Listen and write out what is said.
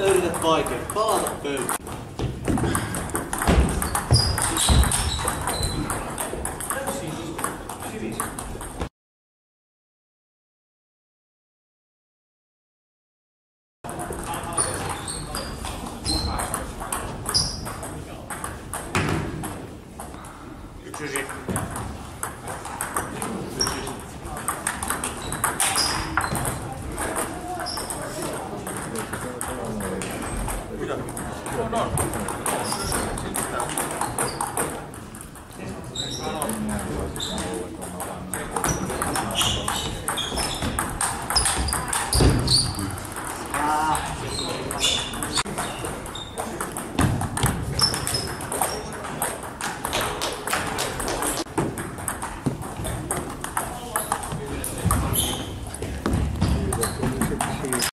Öyle biker. Bağla böyle. Üçüncü. ああ。